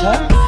Huh?